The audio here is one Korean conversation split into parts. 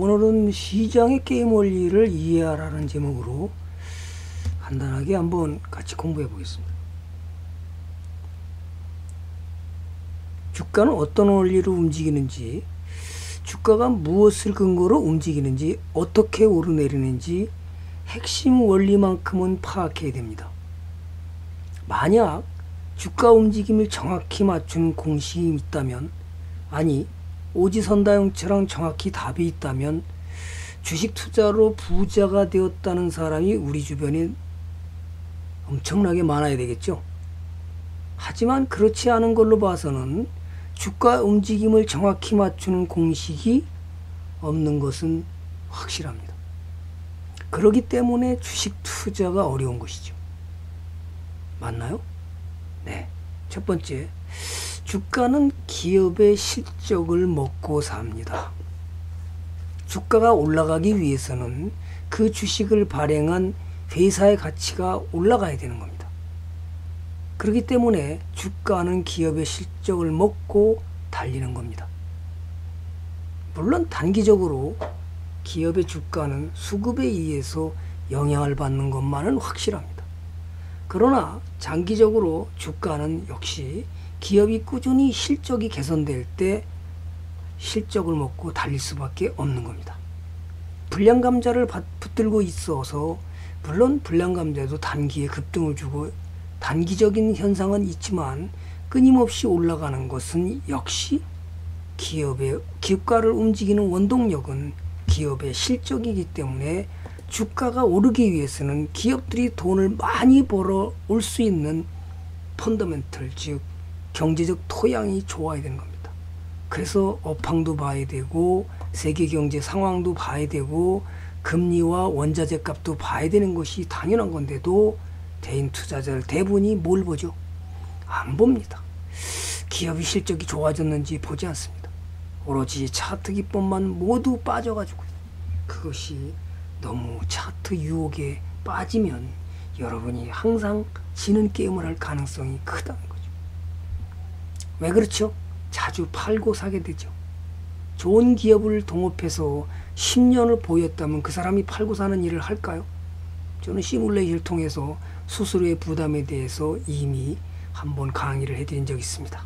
오늘은 시장의 게임 원리를 이해하라는 제목으로 간단하게 한번 같이 공부해 보겠습니다. 주가는 어떤 원리로 움직이는지, 주가가 무엇을 근거로 움직이는지, 어떻게 오르내리는지 핵심 원리만큼은 파악해야 됩니다. 만약 주가 움직임을 정확히 맞추는 공식이 있다면, 아니, 오지선다형처럼 정확히 답이 있다면, 주식 투자로 부자가 되었다는 사람이 우리 주변에 엄청나게 많아야 되겠죠. 하지만 그렇지 않은 걸로 봐서는 주가 움직임을 정확히 맞추는 공식이 없는 것은 확실합니다. 그러기 때문에 주식 투자가 어려운 것이죠. 맞나요? 네. 첫 번째, 주가는 기업의 실적을 먹고 삽니다. 주가가 올라가기 위해서는 그 주식을 발행한 회사의 가치가 올라가야 되는 겁니다. 그렇기 때문에 주가는 기업의 실적을 먹고 달리는 겁니다. 물론 단기적으로 기업의 주가는 수급에 의해서 영향을 받는 것만은 확실합니다. 그러나 장기적으로 주가는 역시 기업이 꾸준히 실적이 개선될 때 실적을 먹고 달릴 수밖에 없는 겁니다. 불량 감자를 붙들고 있어서 물론 불량 감자도 단기에 급등을 주고 단기적인 현상은 있지만 끊임없이 올라가는 것은 역시 기업의 기업가를 움직이는 원동력은 기업의 실적이기 때문에 주가가 오르기 위해서는 기업들이 돈을 많이 벌어 올 수 있는 펀더멘털 즉 경제적 토양이 좋아야 되는 겁니다. 그래서 업황도 봐야 되고 세계 경제 상황도 봐야 되고 금리와 원자재 값도 봐야 되는 것이 당연한 건데도 대인 투자자들 대부분이 뭘 보죠? 안 봅니다. 기업이 실적이 좋아졌는지 보지 않습니다. 오로지 차트 기법만 모두 빠져가지고 그것이 너무 차트 유혹에 빠지면 여러분이 항상 지는 게임을 할 가능성이 거죠. 왜 그렇죠? 자주 팔고 사게 되죠. 좋은 기업을 동업해서 10년을 보였다면 그 사람이 팔고 사는 일을 할까요? 저는 시뮬레이션을 통해서 수수료의 부담에 대해서 이미 한번 강의를 해드린 적이 있습니다.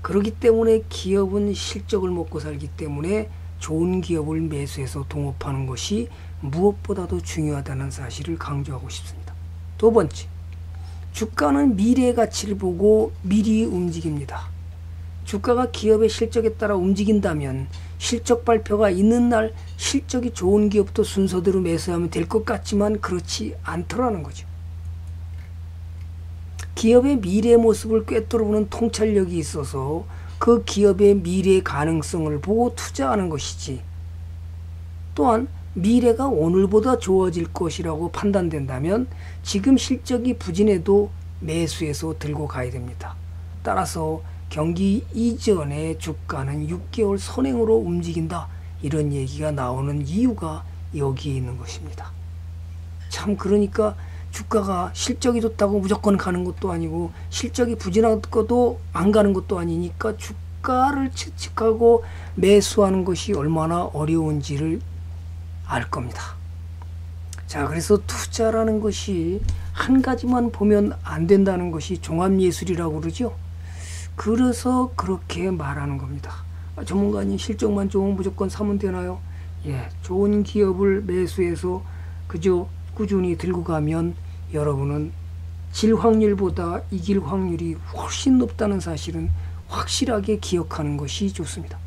그렇기 때문에 기업은 실적을 먹고 살기 때문에 좋은 기업을 매수해서 동업하는 것이 무엇보다도 중요하다는 사실을 강조하고 싶습니다. 두 번째, 주가는 미래 가치를 보고 미리 움직입니다. 주가가 기업의 실적에 따라 움직인다면 실적 발표가 있는 날 실적이 좋은 기업도 순서대로 매수하면 될 것 같지만 그렇지 않더라는 거죠. 기업의 미래 모습을 꿰뚫어보는 통찰력이 있어서 그 기업의 미래 가능성을 보고 투자하는 것이지. 또한 미래가 오늘보다 좋아질 것이라고 판단된다면 지금 실적이 부진해도 매수해서 들고 가야 됩니다. 따라서 경기 이전에 주가는 6개월 선행으로 움직인다. 이런 얘기가 나오는 이유가 여기에 있는 것입니다. 참 그러니까 주가가 실적이 좋다고 무조건 가는 것도 아니고 실적이 부진하고도 안 가는 것도 아니니까 주가를 측측하고 매수하는 것이 얼마나 어려운지를 알 겁니다. 자, 그래서 투자라는 것이 한 가지만 보면 안 된다는 것이 종합예술이라고 그러죠. 그래서 그렇게 말하는 겁니다. 아, 전문가님 실적만 좋으면 무조건 사면 되나요? 예, 좋은 기업을 매수해서 그저 꾸준히 들고 가면 여러분은 질 확률보다 이길 확률이 훨씬 높다는 사실은 확실하게 기억하는 것이 좋습니다.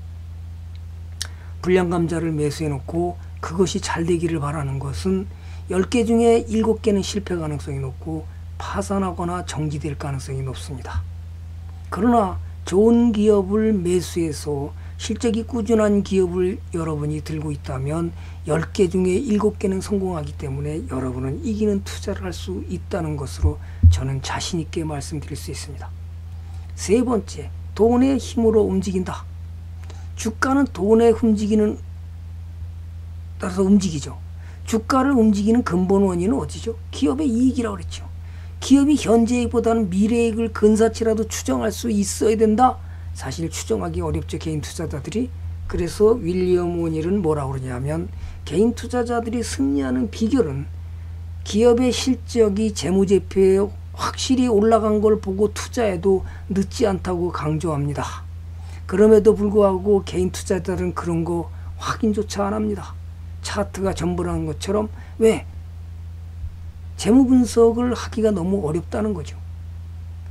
불량 감자를 매수해 놓고 그것이 잘 되기를 바라는 것은 10개 중에 7개는 실패 가능성이 높고 파산하거나 정지될 가능성이 높습니다. 그러나 좋은 기업을 매수해서 실적이 꾸준한 기업을 여러분이 들고 있다면 10개 중에 7개는 성공하기 때문에 여러분은 이기는 투자를 할 수 있다는 것으로 저는 자신 있게 말씀드릴 수 있습니다. 세 번째, 돈의 힘으로 움직인다. 주가는 돈에 움직이는 따라서 움직이죠. 주가를 움직이는 근본 원인은 어디죠? 기업의 이익이라고 그랬죠. 기업이 현재익보다는 미래익을 근사치라도 추정할 수 있어야 된다. 사실 추정하기 어렵죠. 개인 투자자들이. 그래서 윌리엄 오닐은 뭐라고 그러냐면 개인 투자자들이 승리하는 비결은 기업의 실적이 재무제표에 확실히 올라간 걸 보고 투자해도 늦지 않다고 강조합니다. 그럼에도 불구하고 개인 투자자들은 그런 거 확인조차 안 합니다. 차트가 전부라는 것처럼 왜 재무 분석을 하기가 너무 어렵다는 거죠.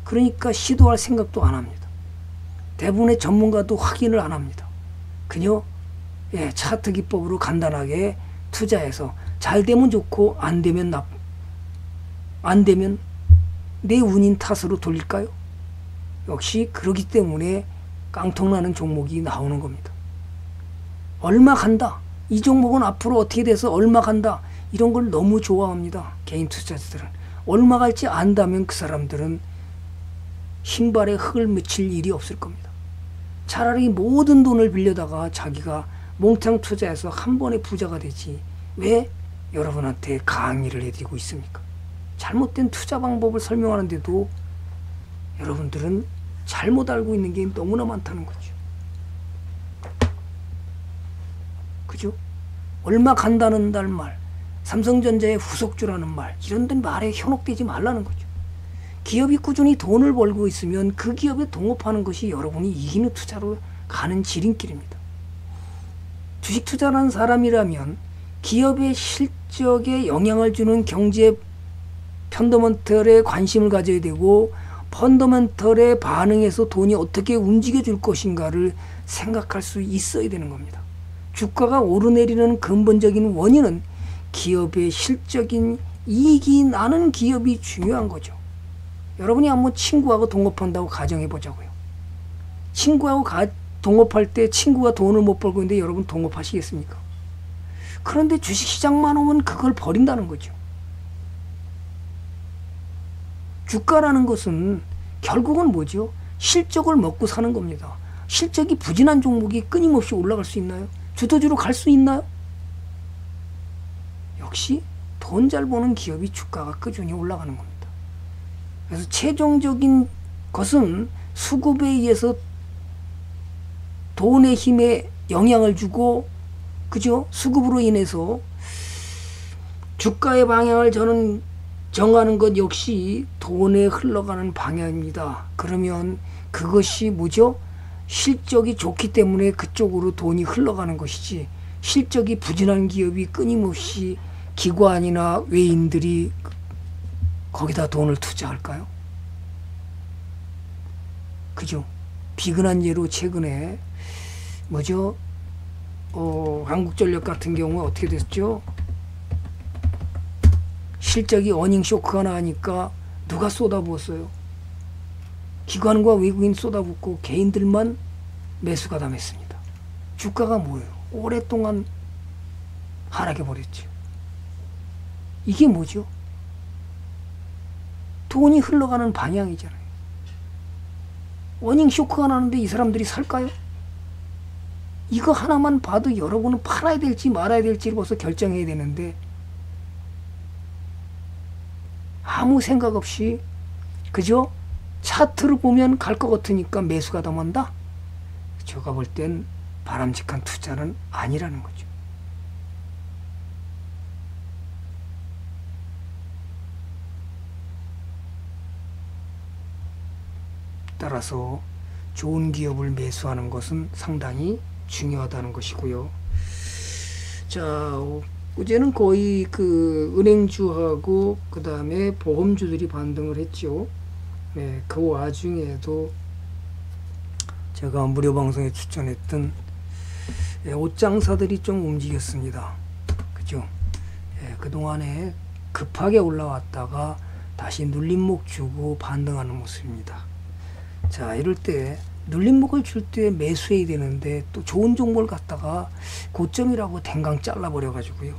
그러니까 시도할 생각도 안 합니다. 대부분의 전문가도 확인을 안 합니다. 그녀 예, 차트 기법으로 간단하게 투자해서 잘 되면 좋고 안 되면 나, 안 되면 내 운인 탓으로 돌릴까요? 역시 그러기 때문에 깡통나는 종목이 나오는 겁니다. 얼마 간다. 이 종목은 앞으로 어떻게 돼서 얼마 간다. 이런 걸 너무 좋아합니다. 개인 투자자들은. 얼마 갈지 안다면 그 사람들은 신발에 흙을 묻힐 일이 없을 겁니다. 차라리 모든 돈을 빌려다가 자기가 몽탕 투자해서 한 번에 부자가 되지. 왜 여러분한테 강의를 해드리고 있습니까? 잘못된 투자 방법을 설명하는데도 여러분들은 잘못 알고 있는 게 너무나 많다는 거죠. 그죠? 얼마 간다는 달 말, 삼성전자의 후속주라는 말, 이런 데 말에 현혹되지 말라는 거죠. 기업이 꾸준히 돈을 벌고 있으면 그 기업에 동업하는 것이 여러분이 이기는 투자로 가는 지름길입니다. 주식 투자라는 사람이라면 기업의 실적에 영향을 주는 경제 펀더멘털에 관심을 가져야 되고 펀더멘털에 반응해서 돈이 어떻게 움직여 줄 것인가를 생각할 수 있어야 되는 겁니다. 주가가 오르내리는 근본적인 원인은 기업의 실적인 이익이 나는 기업이 중요한 거죠. 여러분이 한번 친구하고 동업한다고 가정해 보자고요. 친구하고 가, 동업할 때 친구가 돈을 못 벌고 있는데 여러분 동업하시겠습니까? 그런데 주식시장만 오면 그걸 버린다는 거죠. 주가라는 것은 결국은 뭐죠? 실적을 먹고 사는 겁니다. 실적이 부진한 종목이 끊임없이 올라갈 수 있나요? 주도주로 갈 수 있나요? 역시 돈 잘 버는 기업이 주가가 꾸준히 올라가는 겁니다. 그래서 최종적인 것은 수급에 의해서 돈의 힘에 영향을 주고 그죠? 수급으로 인해서 주가의 방향을 저는 정하는 것 역시 돈에 흘러가는 방향입니다. 그러면 그것이 뭐죠? 실적이 좋기 때문에 그쪽으로 돈이 흘러가는 것이지 실적이 부진한 기업이 끊임없이 기관이나 외인들이 거기다 돈을 투자할까요? 그죠? 비근한 예로 최근에 뭐죠? 어, 한국전력 같은 경우 어떻게 됐죠? 실적이 어닝 쇼크가 나니까 누가 쏟아부었어요? 기관과 외국인 쏟아붓고 개인들만 매수가 담했습니다. 주가가 뭐예요? 오랫동안 하락해 버렸죠. 이게 뭐죠? 돈이 흘러가는 방향이잖아요. 워닝 쇼크가 나는데 이 사람들이 살까요? 이거 하나만 봐도 여러분은 팔아야 될지 말아야 될지를 벌써 결정해야 되는데 아무 생각 없이 그저 차트를 보면 갈 것 같으니까 매수가 더 먼다? 제가 볼 땐 바람직한 투자는 아니라는 거죠. 따라서 좋은 기업을 매수하는 것은 상당히 중요하다는 것이고요. 자, 어제는 거의 그 은행주하고 그 다음에 보험주들이 반등을 했죠. 네, 그 와중에도 제가 무료 방송에 추천했던 예, 옷장사들이 좀 움직였습니다. 그죠? 예, 그동안에 급하게 올라왔다가 다시 눌림목 주고 반등하는 모습입니다. 자, 이럴 때 눌림목을 줄 때 매수해야 되는데 또 좋은 종목을 갖다가 고점이라고 댕강 잘라버려 가지고요.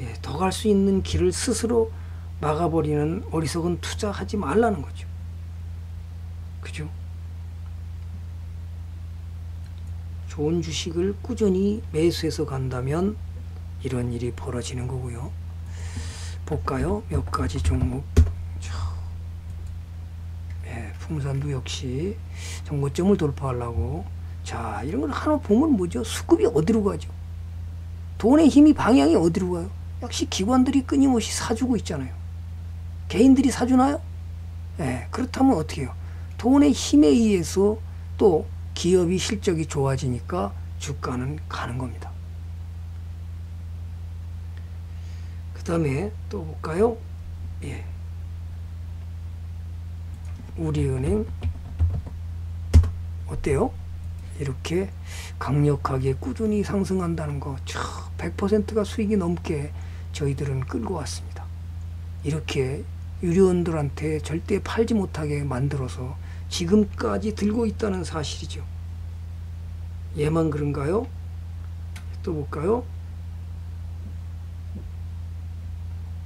예, 더 갈 수 있는 길을 스스로 막아버리는 어리석은 투자하지 말라는 거죠. 그죠? 좋은 주식을 꾸준히 매수해서 간다면 이런 일이 벌어지는 거고요. 볼까요? 몇 가지 종목. 예, 풍산도 역시 정고점을 돌파하려고 자, 이런 걸 하나 보면 뭐죠? 수급이 어디로 가죠? 돈의 힘이 방향이 어디로 가요? 역시 기관들이 끊임없이 사주고 있잖아요. 개인들이 사주나요? 예, 그렇다면 어떻게 해요? 돈의 힘에 의해서 또 기업이 실적이 좋아지니까 주가는 가는 겁니다. 그 다음에 또 볼까요? 예. 우리은행 어때요? 이렇게 강력하게 꾸준히 상승한다는 거, 100%가 수익이 넘게 저희들은 끌고 왔습니다. 이렇게 유료원들한테 절대 팔지 못하게 만들어서 지금까지 들고 있다는 사실이죠. 얘만 그런가요? 또 볼까요?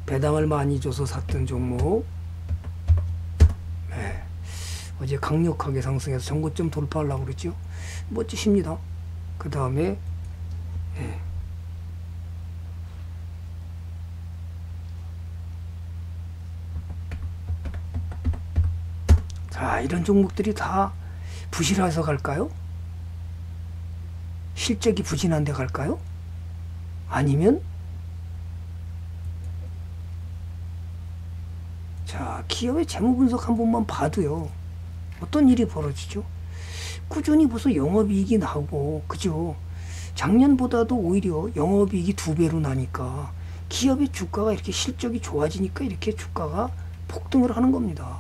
배당을 많이 줘서 샀던 종목. 네. 어제 강력하게 상승해서 전고점 돌파하려고 그랬죠. 멋지십니다. 그 다음에, 예. 자, 이런 종목들이 다 부실해서 갈까요? 실적이 부진한데 갈까요? 아니면 자, 기업의 재무 분석 한 번만 봐도요. 어떤 일이 벌어지죠? 꾸준히 벌써 영업이익이 나오고, 그죠? 작년보다도 오히려 영업이익이 두 배로 나니까 기업의 주가가 이렇게 실적이 좋아지니까 이렇게 주가가 폭등을 하는 겁니다.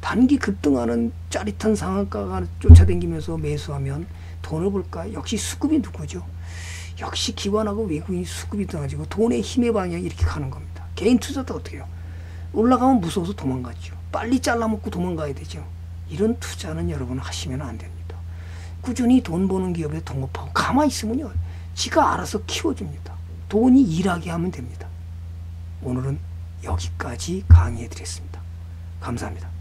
단기 급등하는 짜릿한 상한가가 쫓아다니면서 매수하면 돈을 벌까? 역시 수급이 누구죠? 역시 기관하고 외국인이 수급이 떠가지고 돈의 힘의 방향이 이렇게 가는 겁니다. 개인 투자도 어떻게 해요? 올라가면 무서워서 도망가죠. 빨리 잘라먹고 도망가야 되죠. 이런 투자는 여러분 하시면 안 됩니다. 꾸준히 돈 버는 기업에 동업하고 가만히 있으면요. 지가 알아서 키워줍니다. 돈이 일하게 하면 됩니다. 오늘은 여기까지 강의해 드렸습니다. 감사합니다.